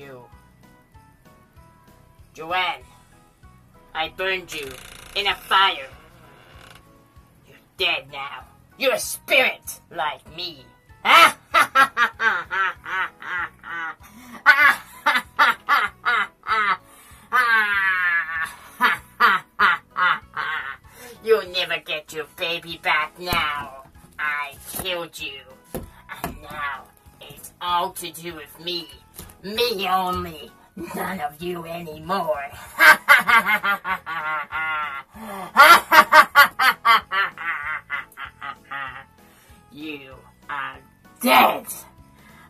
you. Joanne, I burned you in a fire. You're dead now. You're a spirit like me. You'll never get your baby back now. I killed you. And now it's all to do with me. Me only. None of you anymore. you are dead.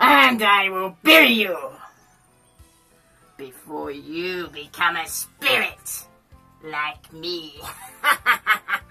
And I will bury you. Before you become a spirit like me.